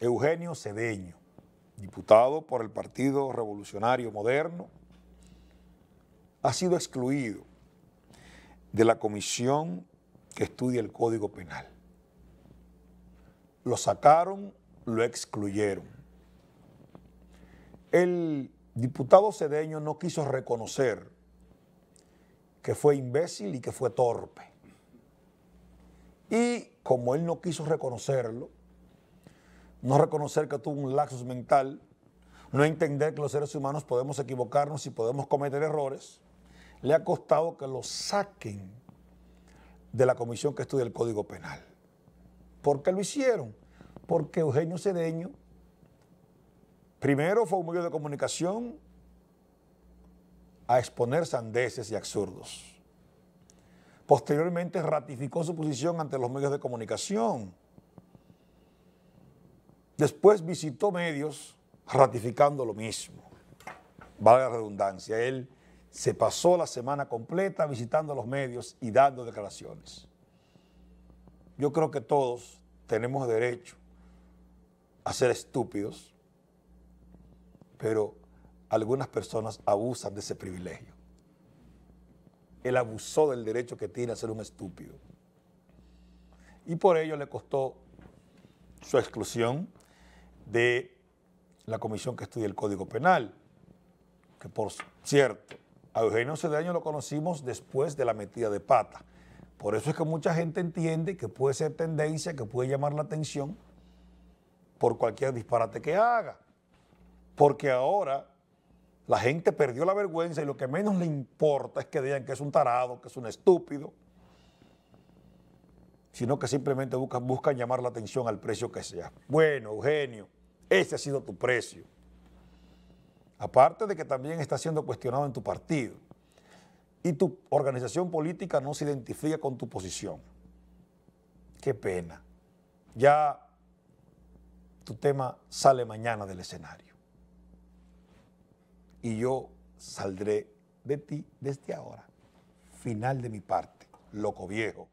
Eugenio Cedeño, diputado por el Partido Revolucionario Moderno, ha sido excluido de la comisión que estudia el Código Penal. Lo sacaron, lo excluyeron. El diputado Cedeño no quiso reconocer que fue imbécil y que fue torpe. Y como él no quiso reconocerlo, no reconocer que tuvo un laxus mental, no entender que los seres humanos podemos equivocarnos y podemos cometer errores, le ha costado que lo saquen de la comisión que estudia el Código Penal. ¿Por qué lo hicieron? Porque Eugenio Cedeño, primero fue un medio de comunicación a exponer sandeces y absurdos. Posteriormente ratificó su posición ante los medios de comunicación. Después visitó medios ratificando lo mismo. Vale la redundancia. Él se pasó la semana completa visitando los medios y dando declaraciones. Yo creo que todos tenemos derecho a ser estúpidos, pero algunas personas abusan de ese privilegio. Él abusó del derecho que tiene a ser un estúpido. Y por ello le costó su exclusión de la comisión que estudia el Código Penal, que por cierto, a Eugenio Cedeño lo conocimos después de la metida de pata. Por eso es que mucha gente entiende que puede ser tendencia, que puede llamar la atención por cualquier disparate que haga. Porque ahora la gente perdió la vergüenza y lo que menos le importa es que digan que es un tarado, que es un estúpido, sino que simplemente buscan, buscan llamar la atención al precio que sea. Bueno, Eugenio, ese ha sido tu precio. Aparte de que también está siendo cuestionado en tu partido. Y tu organización política no se identifica con tu posición. Qué pena. Ya tu tema sale mañana del escenario. Y yo saldré de ti desde ahora. Final de mi parte, loco viejo.